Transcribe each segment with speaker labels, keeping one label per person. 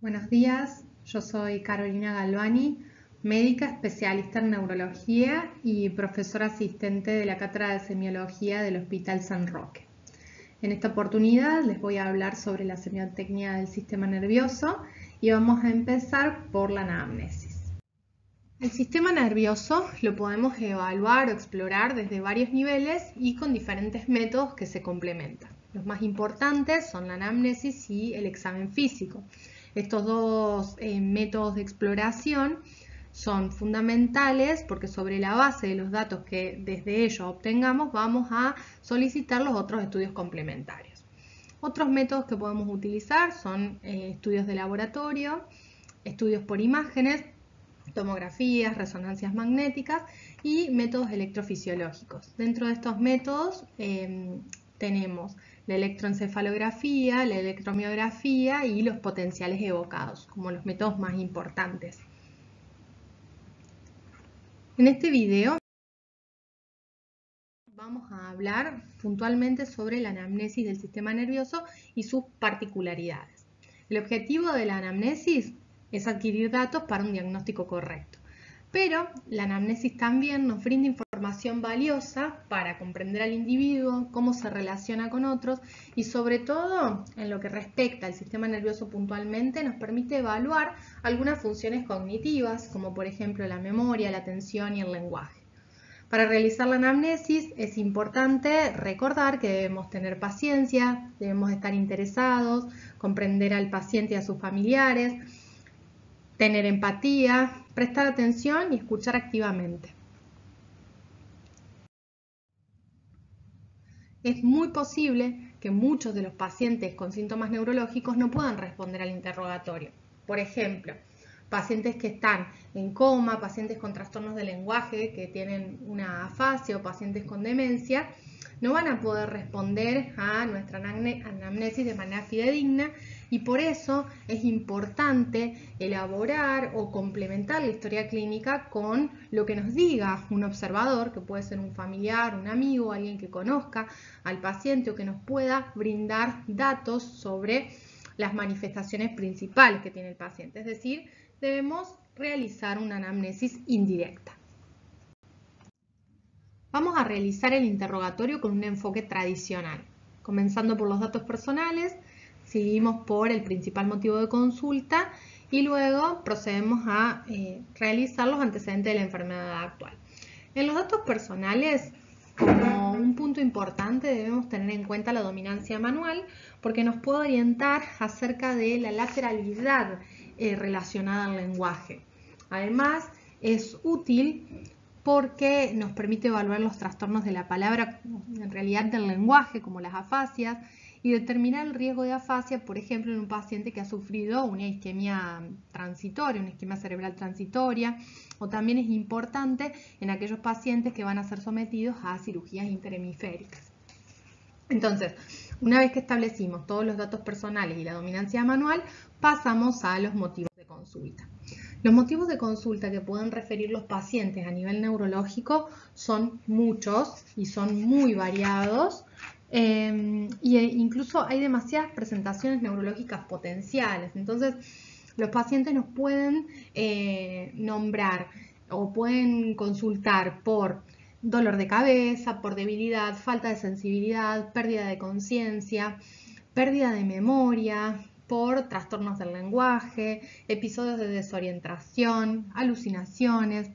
Speaker 1: Buenos días, yo soy Carolina Galvani, médica especialista en neurología y profesora asistente de la Cátedra de Semiología del Hospital San Roque. En esta oportunidad les voy a hablar sobre la semiotecnia del sistema nervioso y vamos a empezar por la anamnesis. El sistema nervioso lo podemos evaluar o explorar desde varios niveles y con diferentes métodos que se complementan. Los más importantes son la anamnesis y el examen físico. Estos dos eh, métodos de exploración son fundamentales porque sobre la base de los datos que desde ellos obtengamos vamos a solicitar los otros estudios complementarios. Otros métodos que podemos utilizar son eh, estudios de laboratorio, estudios por imágenes, tomografías, resonancias magnéticas y métodos electrofisiológicos. Dentro de estos métodos em, tenemos la electroencefalografía, la electromiografía y los potenciales evocados, como los métodos más importantes. En este video vamos a hablar puntualmente sobre la anamnesis del sistema nervioso y sus particularidades. El objetivo de la anamnesis es adquirir datos para un diagnóstico correcto. Pero la anamnesis también nos brinda información valiosa para comprender al individuo, cómo se relaciona con otros y sobre todo en lo que respecta al sistema nervioso puntualmente nos permite evaluar algunas funciones cognitivas como por ejemplo la memoria, la atención y el lenguaje. Para realizar la anamnesis es importante recordar que debemos tener paciencia, debemos estar interesados, comprender al paciente y a sus familiares, tener empatía, prestar atención y escuchar activamente. Es muy posible que muchos de los pacientes con síntomas neurológicos no puedan responder al interrogatorio. Por ejemplo, pacientes que están en coma, pacientes con trastornos de lenguaje que tienen una afasia o pacientes con demencia, no van a poder responder a nuestra anamnesis de manera fidedigna y por eso es importante elaborar o complementar la historia clínica con lo que nos diga un observador, que puede ser un familiar, un amigo, alguien que conozca al paciente o que nos pueda brindar datos sobre las manifestaciones principales que tiene el paciente. Es decir, debemos realizar una anamnesis indirecta. Vamos a realizar el interrogatorio con un enfoque tradicional, comenzando por los datos personales, seguimos por el principal motivo de consulta y luego procedemos a eh, realizar los antecedentes de la enfermedad actual. En los datos personales, como un punto importante debemos tener en cuenta la dominancia manual porque nos puede orientar acerca de la lateralidad eh, relacionada al lenguaje. Además, es útil porque nos permite evaluar los trastornos de la palabra, en realidad del lenguaje, como las afasias, y determinar el riesgo de afasia, por ejemplo, en un paciente que ha sufrido una isquemia transitoria, una isquemia cerebral transitoria, o también es importante en aquellos pacientes que van a ser sometidos a cirugías interhemisféricas. Entonces, una vez que establecimos todos los datos personales y la dominancia manual, pasamos a los motivos de consulta. Los motivos de consulta que pueden referir los pacientes a nivel neurológico son muchos y son muy variados. E incluso hay demasiadas presentaciones neurológicas potenciales. Entonces, los pacientes nos pueden eh, nombrar o pueden consultar por dolor de cabeza, por debilidad, falta de sensibilidad, pérdida de conciencia, pérdida de memoria, por trastornos del lenguaje, episodios de desorientación, alucinaciones,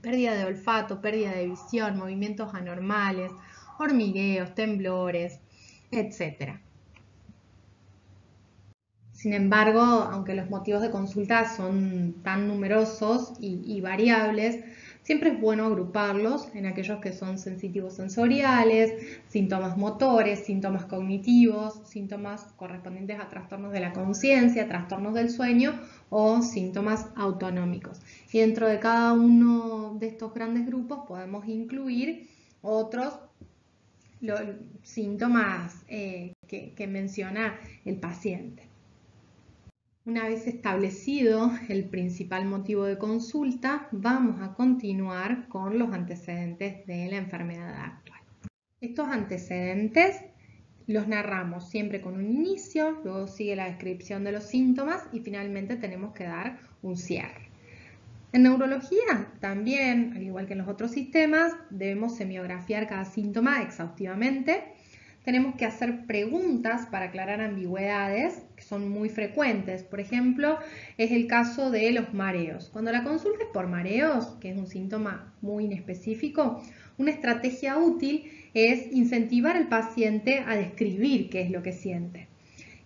Speaker 1: pérdida de olfato, pérdida de visión, movimientos anormales, hormigueos, temblores, etc. Sin embargo, aunque los motivos de consulta son tan numerosos y, y variables, Siempre es bueno agruparlos en aquellos que son sensitivos sensoriales, síntomas motores, síntomas cognitivos, síntomas correspondientes a trastornos de la conciencia, trastornos del sueño o síntomas autonómicos. Y dentro de cada uno de estos grandes grupos podemos incluir otros síntomas eh, que menciona el paciente. Una vez establecido el principal motivo de consulta, vamos a continuar con los antecedentes de la enfermedad actual. Estos antecedentes los narramos siempre con un inicio, luego sigue la descripción de los síntomas y finalmente tenemos que dar un cierre. En neurología también, al igual que en los otros sistemas, debemos semiografiar cada síntoma exhaustivamente. Tenemos que hacer preguntas para aclarar ambigüedades que son muy frecuentes. Por ejemplo, es el caso de los mareos. Cuando la consulta es por mareos, que es un síntoma muy inespecífico, una estrategia útil es incentivar al paciente a describir qué es lo que siente.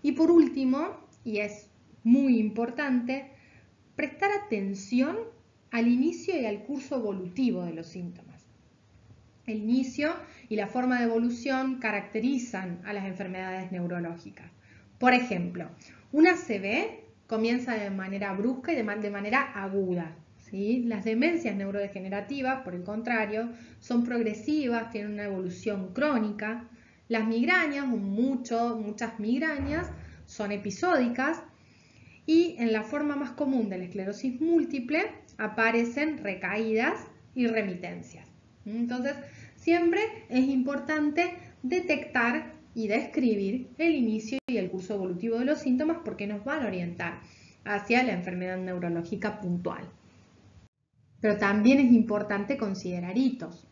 Speaker 1: Y por último, y es muy importante, prestar atención al inicio y al curso evolutivo de los síntomas. El inicio y la forma de evolución caracterizan a las enfermedades neurológicas. Por ejemplo, una CB comienza de manera brusca y de manera aguda, las demencias neurodegenerativas, por el contrario, son progresivas, tienen una evolución crónica. Las migrañas, muchas migrañas, son episódicas y en la forma más común de la esclerosis múltiple aparecen recaídas y remitencias. Entonces, siempre es importante detectar y describir el inicio y el curso evolutivo de los síntomas porque nos van a orientar hacia la enfermedad neurológica puntual. Pero también es importante considerar hitos.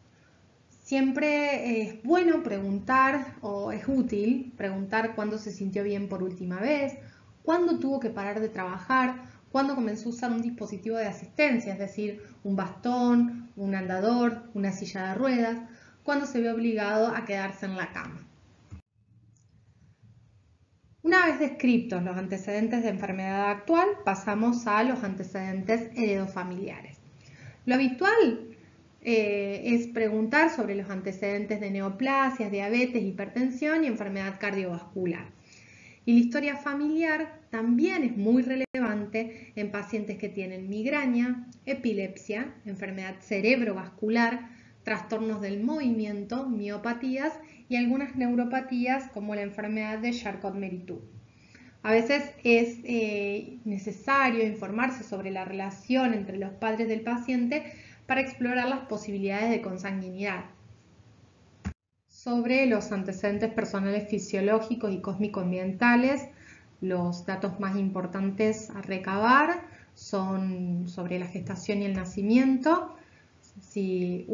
Speaker 1: Siempre es bueno preguntar o es útil preguntar cuándo se sintió bien por última vez, cuándo tuvo que parar de trabajar, cuándo comenzó a usar un dispositivo de asistencia, es decir, un bastón, un andador, una silla de ruedas, cuándo se ve obligado a quedarse en la cama. Una vez descritos los antecedentes de enfermedad actual, pasamos a los antecedentes heredofamiliares. Lo habitual eh, es preguntar sobre los antecedentes de neoplasias, diabetes, hipertensión y enfermedad cardiovascular. Y la historia familiar también es muy relevante en pacientes que tienen migraña, epilepsia, enfermedad cerebrovascular, trastornos del movimiento, miopatías y algunas neuropatías como la enfermedad de Charcot-Marie-Tooth. A veces es eh, necesario informarse sobre la relación entre los padres del paciente para explorar las posibilidades de consanguinidad. Sobre los antecedentes personales fisiológicos y cósmico-ambientales, los datos más importantes a recabar son sobre la gestación y el nacimiento, si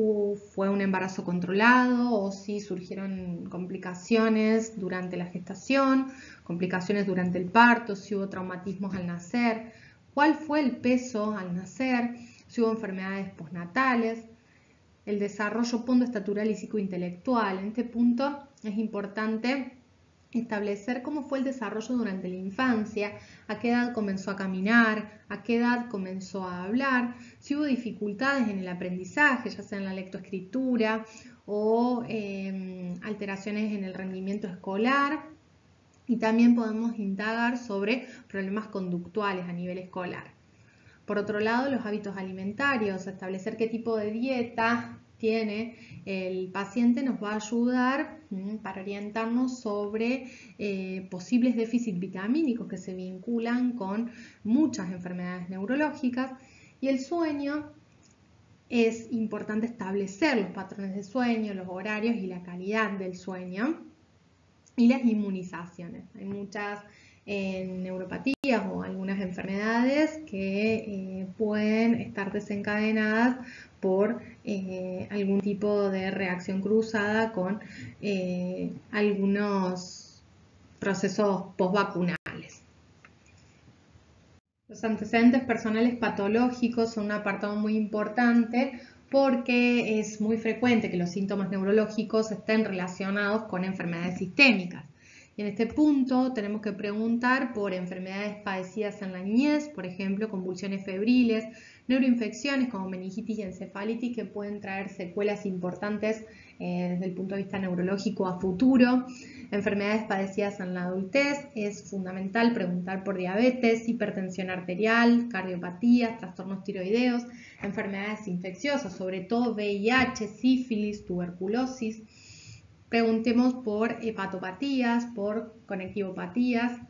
Speaker 1: fue un embarazo controlado o si surgieron complicaciones durante la gestación, complicaciones durante el parto, si hubo traumatismos al nacer, cuál fue el peso al nacer, si hubo enfermedades postnatales, el desarrollo estatura y psicointelectual. En este punto es importante establecer cómo fue el desarrollo durante la infancia, a qué edad comenzó a caminar, a qué edad comenzó a hablar, si hubo dificultades en el aprendizaje, ya sea en la lectoescritura o em, alteraciones en el rendimiento escolar. Y también podemos indagar sobre problemas conductuales a nivel escolar. Por otro lado, los hábitos alimentarios, establecer qué tipo de dieta tiene el paciente nos va a ayudar mm, para orientarnos sobre eh, posibles déficits vitamínicos que se vinculan con muchas enfermedades neurológicas y el sueño es importante establecer los patrones de sueño, los horarios y la calidad del sueño y las inmunizaciones. Hay muchas en neuropatías o algunas enfermedades que eh, pueden estar desencadenadas por eh, algún tipo de reacción cruzada con eh, algunos procesos postvacunales. Los antecedentes personales patológicos son un apartado muy importante porque es muy frecuente que los síntomas neurológicos estén relacionados con enfermedades sistémicas. Y en este punto tenemos que preguntar por enfermedades padecidas en la niñez, por ejemplo, convulsiones febriles, neuroinfecciones como meningitis y encefalitis que pueden traer secuelas importantes eh, desde el punto de vista neurológico a futuro. Enfermedades padecidas en la adultez, es fundamental preguntar por diabetes, hipertensión arterial, cardiopatías, trastornos tiroideos, enfermedades infecciosas, sobre todo VIH, sífilis, tuberculosis. Preguntemos por hepatopatías, por conectivopatías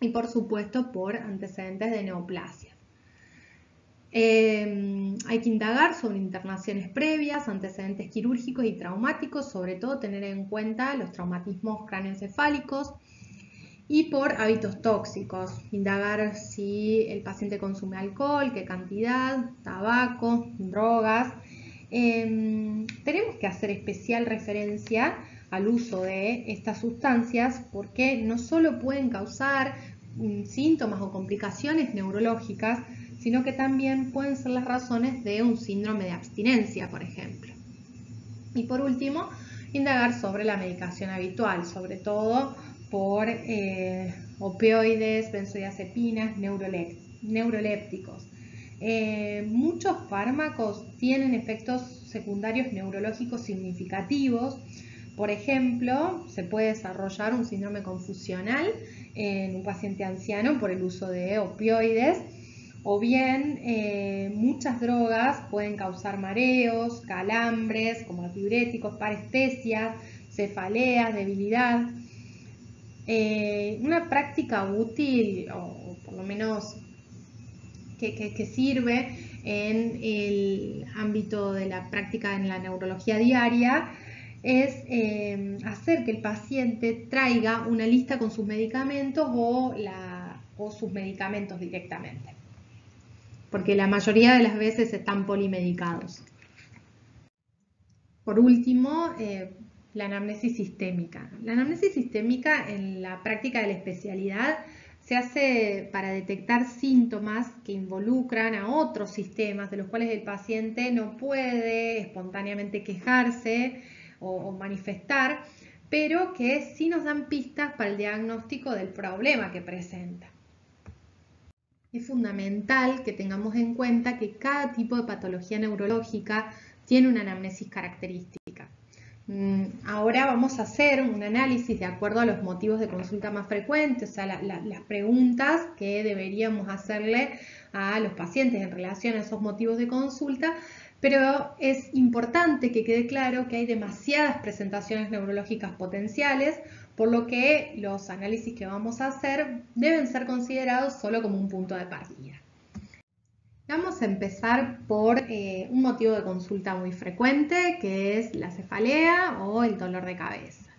Speaker 1: y por supuesto por antecedentes de neoplasia. Eh, hay que indagar sobre internaciones previas, antecedentes quirúrgicos y traumáticos, sobre todo tener en cuenta los traumatismos cráneoencefálicos y por hábitos tóxicos, indagar si el paciente consume alcohol, qué cantidad, tabaco, drogas. Em, tenemos que hacer especial referencia al uso de estas sustancias porque no solo pueden causar mm, síntomas o complicaciones neurológicas, sino que también pueden ser las razones de un síndrome de abstinencia, por ejemplo. Y por último, indagar sobre la medicación habitual, sobre todo por eh, opioides, benzodiazepinas, neurolépticos. Eh, muchos fármacos tienen efectos secundarios neurológicos significativos. Por ejemplo, se puede desarrollar un síndrome confusional en un paciente anciano por el uso de opioides o bien eh, muchas drogas pueden causar mareos, calambres, como diuréticos, parestesias, cefaleas, debilidad. Eh, una práctica útil, o por lo menos que, sirve en el ámbito de la práctica en la neurología diaria, es eh, hacer que el paciente traiga una lista con sus medicamentos o sus medicamentos directamente porque la mayoría de las veces están polimedicados. Por último, eh, la anamnesis sistémica. La anamnesis sistémica en la práctica de la especialidad se hace para detectar síntomas que involucran a otros sistemas de los cuales el paciente no puede espontáneamente quejarse o manifestar, pero que sí nos dan pistas para el diagnóstico del problema que presenta es fundamental que tengamos en cuenta que cada tipo de patología neurológica tiene una anamnesis característica. Mm, ahora vamos a hacer un análisis de acuerdo a los motivos de consulta más frecuentes, o sea, las preguntas que deberíamos hacerle a los pacientes en relación a esos motivos de consulta, pero es importante que quede claro que hay demasiadas presentaciones neurológicas potenciales, por lo que los análisis que vamos a hacer deben ser considerados solo como un punto de partida. Vamos a empezar por eh, un motivo de consulta muy frecuente, que es la cefalea o el dolor de cabeza.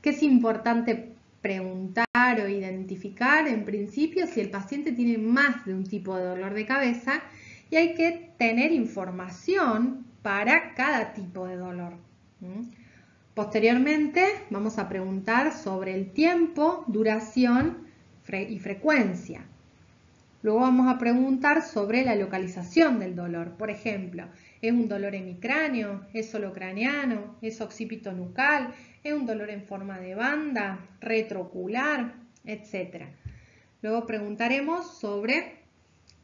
Speaker 1: ¿Qué es importante preguntar o identificar en principio si el paciente tiene más de un tipo de dolor de cabeza y hay que tener información para cada tipo de dolor. Posteriormente vamos a preguntar sobre el tiempo, duración y frecuencia. Luego vamos a preguntar sobre la localización del dolor. Por ejemplo, ¿es un dolor hemicráneo? ¿Es solo craneano? ¿Es occipito nucal? ¿Es un dolor en forma de banda? ¿Retroocular? Etcétera. Luego preguntaremos sobre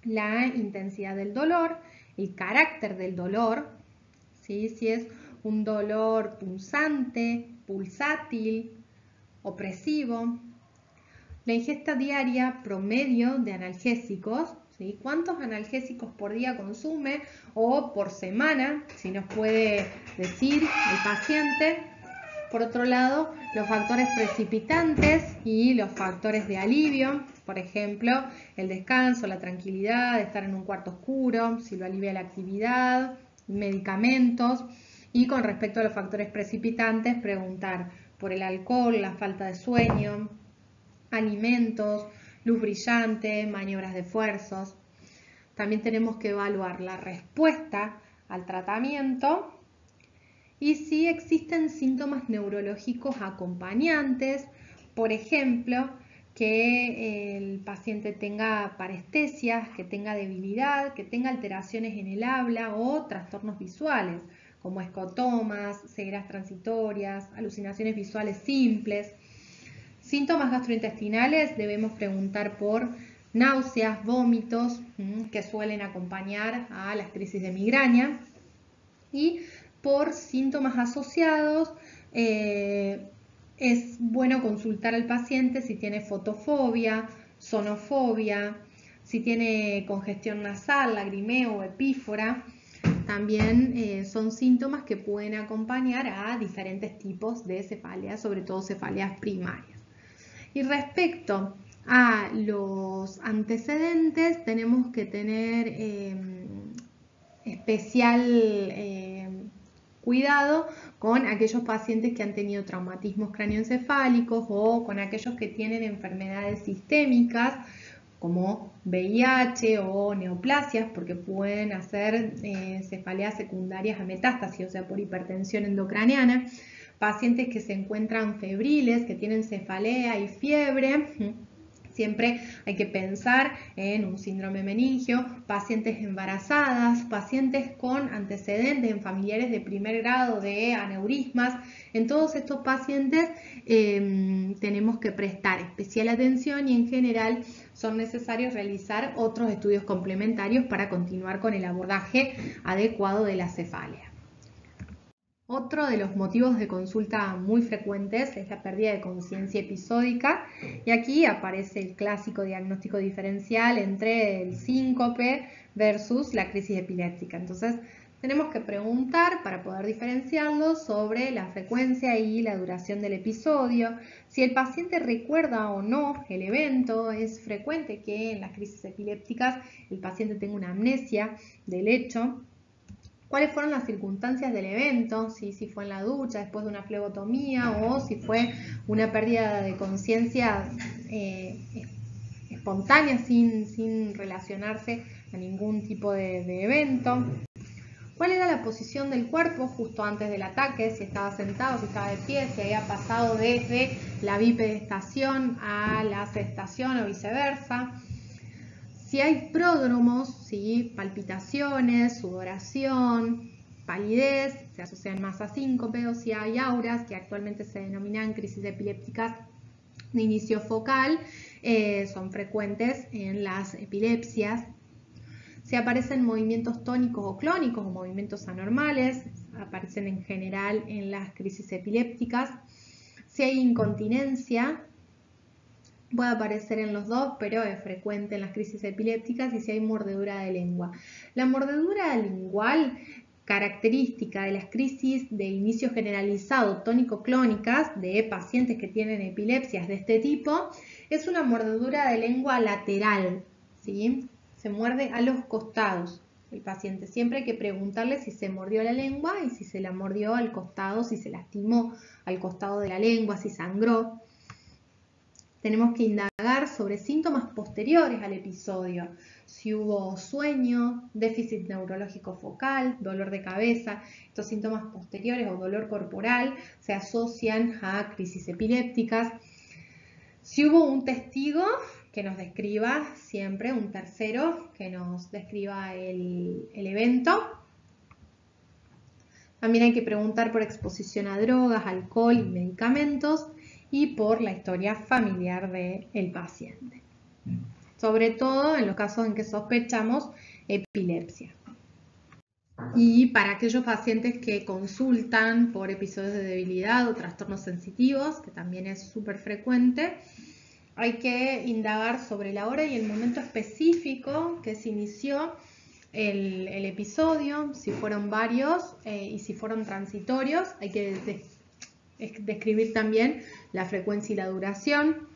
Speaker 1: la intensidad del dolor, el carácter del dolor, si es un dolor punzante, pulsátil, opresivo. La ingesta diaria promedio de analgésicos, ¿sí? ¿cuántos analgésicos por día consume o por semana? Si nos puede decir el paciente. Por otro lado, los factores precipitantes y los factores de alivio, por ejemplo, el descanso, la tranquilidad, estar en un cuarto oscuro, si lo alivia la actividad, medicamentos. Y con respecto a los factores precipitantes, preguntar por el alcohol, la falta de sueño, alimentos, luz brillante, maniobras de esfuerzos. También tenemos que evaluar la respuesta al tratamiento y si existen síntomas neurológicos acompañantes, por ejemplo, que el paciente tenga parestesias, que tenga debilidad, que tenga alteraciones en el habla o trastornos visuales como escotomas, cegueras transitorias, alucinaciones visuales simples. Síntomas gastrointestinales debemos preguntar por náuseas, vómitos, que suelen acompañar a las crisis de migraña. Y por síntomas asociados, eh, es bueno consultar al paciente si tiene fotofobia, sonofobia, si tiene congestión nasal, lagrimeo o epífora también eh, son síntomas que pueden acompañar a diferentes tipos de cefaleas, sobre todo cefaleas primarias. Y respecto a los antecedentes tenemos que tener em, especial cuidado con aquellos pacientes que han tenido traumatismos cráneoencefálicos o con aquellos que tienen enfermedades sistémicas como VIH o neoplasias, porque pueden hacer eh, cefaleas secundarias a metástasis, o sea, por hipertensión endocraniana. Pacientes que se encuentran febriles, que tienen cefalea y fiebre, Siempre hay que pensar en un síndrome meningio, pacientes embarazadas, pacientes con antecedentes en familiares de primer grado de aneurismas. En todos estos pacientes em, tenemos que prestar especial atención y en general son necesarios realizar otros estudios complementarios para continuar con el abordaje adecuado de la cefalia. Otro de los motivos de consulta muy frecuentes es la pérdida de conciencia episódica y aquí aparece el clásico diagnóstico diferencial entre el síncope versus la crisis epiléptica. Entonces tenemos que preguntar para poder diferenciarlo sobre la frecuencia y la duración del episodio, si el paciente recuerda o no el evento, es frecuente que en las crisis epilépticas el paciente tenga una amnesia del hecho cuáles fueron las circunstancias del evento, si, fue en la ducha, después de una flebotomía o si fue una pérdida de conciencia eh, espontánea sin, relacionarse a ningún tipo de, evento. ¿Cuál era la posición del cuerpo justo antes del ataque? Si estaba sentado, si estaba de pie, si había pasado desde la bipedestación a la cestación o viceversa. Si hay pródromos, ¿sí? palpitaciones, sudoración, palidez, se asocian más a síncope o si hay auras, que actualmente se denominan crisis epilépticas de inicio focal, eh, son frecuentes en las epilepsias. Si aparecen movimientos tónicos o clónicos o movimientos anormales, aparecen en general en las crisis epilépticas. Si hay incontinencia, puede aparecer en los dos, pero es frecuente en las crisis epilépticas y si hay mordedura de lengua. La mordedura lingual característica de las crisis de inicio generalizado tónico-clónicas de pacientes que tienen epilepsias de este tipo es una mordedura de lengua lateral, ¿sí? Se muerde a los costados el paciente. Siempre hay que preguntarle si se mordió la lengua y si se la mordió al costado, si se lastimó al costado de la lengua, si sangró. Tenemos que indagar sobre síntomas posteriores al episodio, si hubo sueño, déficit neurológico focal, dolor de cabeza, estos síntomas posteriores o dolor corporal se asocian a crisis epilépticas. Si hubo un testigo que nos describa siempre, un tercero que nos describa el, el evento, también hay que preguntar por exposición a drogas, alcohol y medicamentos y por la historia familiar del paciente. Sobre todo en los casos en que sospechamos epilepsia. Y para aquellos pacientes que consultan por episodios de debilidad o trastornos sensitivos, que también es súper frecuente, hay que indagar sobre la hora y el momento específico que se inició el, episodio, si fueron varios eh, y si fueron transitorios. Hay que describir también la frecuencia y la duración,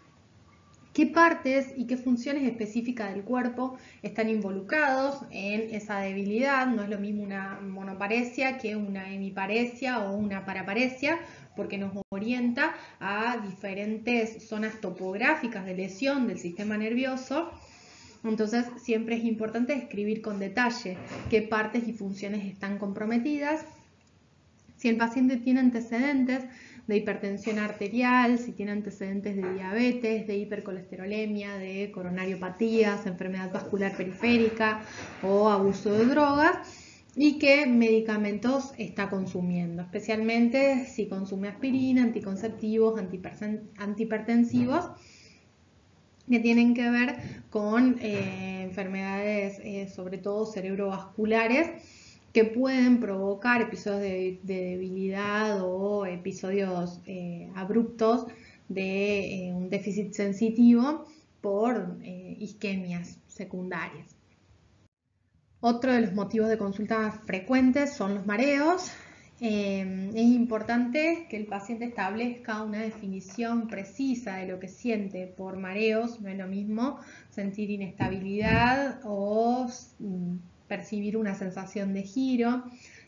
Speaker 1: qué partes y qué funciones específicas del cuerpo están involucrados en esa debilidad. No es lo mismo una monoparesia que una hemiparesia o una paraparesia, porque nos orienta a diferentes zonas topográficas de lesión del sistema nervioso. Entonces siempre es importante describir con detalle qué partes y funciones están comprometidas. Si el paciente tiene antecedentes de hipertensión arterial, si tiene antecedentes de diabetes, de hipercolesterolemia, de coronariopatías, enfermedad vascular periférica o abuso de drogas y qué medicamentos está consumiendo, especialmente si consume aspirina, anticonceptivos, antihipertensivos que tienen que ver con eh, enfermedades eh, sobre todo cerebrovasculares que pueden provocar episodios de, debilidad o episodios eh, abruptos de eh, un déficit sensitivo por eh, isquemias secundarias. Otro de los motivos de consulta frecuentes son los mareos es importante que el paciente establezca una definición precisa de lo que siente por mareos, no es lo mismo sentir inestabilidad o mm, percibir una sensación de giro.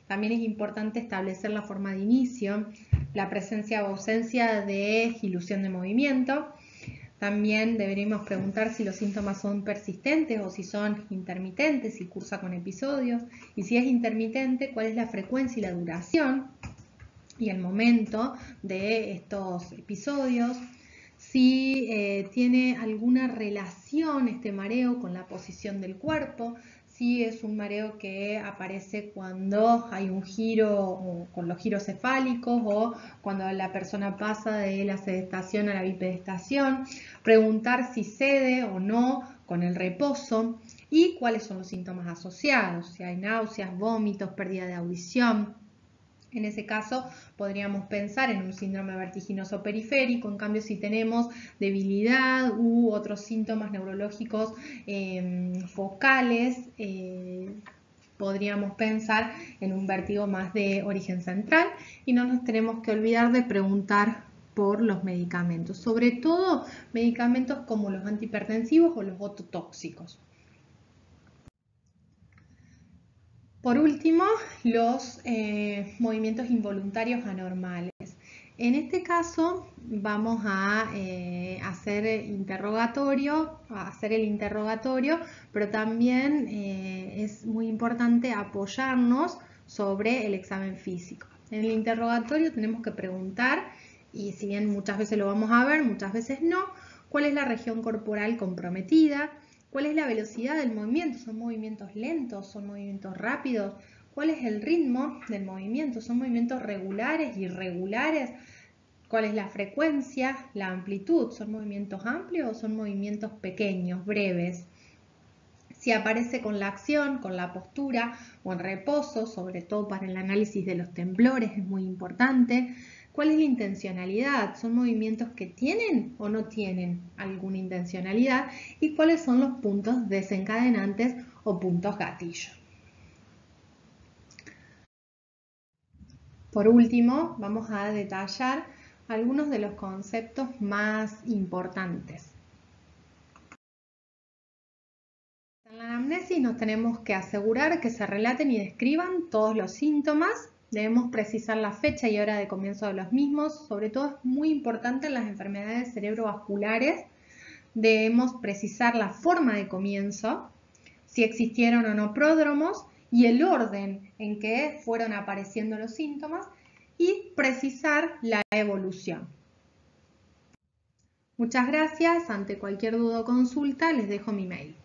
Speaker 1: También es importante establecer la forma de inicio, la presencia o ausencia de ilusión de movimiento. También deberíamos preguntar si los síntomas son persistentes o si son intermitentes, si cursa con episodios. Y si es intermitente, cuál es la frecuencia y la duración y el momento de estos episodios. Si eh, tiene alguna relación este mareo con la posición del cuerpo, sí es un mareo que aparece cuando hay un giro con los giros cefálicos o cuando la persona pasa de la sedestación a la bipedestación, preguntar si cede o no con el reposo y cuáles son los síntomas asociados, si hay náuseas, vómitos, pérdida de audición, en ese caso podríamos pensar en un síndrome vertiginoso periférico, en cambio si tenemos debilidad u otros síntomas neurológicos em, focales, eh, podríamos pensar en un vértigo más de origen central y no nos tenemos que olvidar de preguntar por los medicamentos, sobre todo medicamentos como los antihipertensivos o los ototóxicos. Por último, los eh, movimientos involuntarios anormales. En este caso vamos a eh, hacer interrogatorio, a hacer el interrogatorio, pero también eh, es muy importante apoyarnos sobre el examen físico. En el interrogatorio tenemos que preguntar, y si bien muchas veces lo vamos a ver, muchas veces no, cuál es la región corporal comprometida, ¿Cuál es la velocidad del movimiento? ¿Son movimientos lentos? ¿Son movimientos rápidos? ¿Cuál es el ritmo del movimiento? ¿Son movimientos regulares, irregulares? ¿Cuál es la frecuencia, la amplitud? ¿Son movimientos amplios o son movimientos pequeños, breves? Si aparece con la acción, con la postura o en reposo, sobre todo para el análisis de los temblores, es muy importante. ¿Cuál es la intencionalidad? ¿Son movimientos que tienen o no tienen alguna intencionalidad? ¿Y cuáles son los puntos desencadenantes o puntos gatillo? Por último, vamos a detallar algunos de los conceptos más importantes. En la anamnesis nos tenemos que asegurar que se relaten y describan todos los síntomas Debemos precisar la fecha y hora de comienzo de los mismos. Sobre todo es muy importante en las enfermedades cerebrovasculares. Debemos precisar la forma de comienzo, si existieron o no pródromos y el orden en que fueron apareciendo los síntomas y precisar la evolución. Muchas gracias. Ante cualquier duda o consulta les dejo mi mail.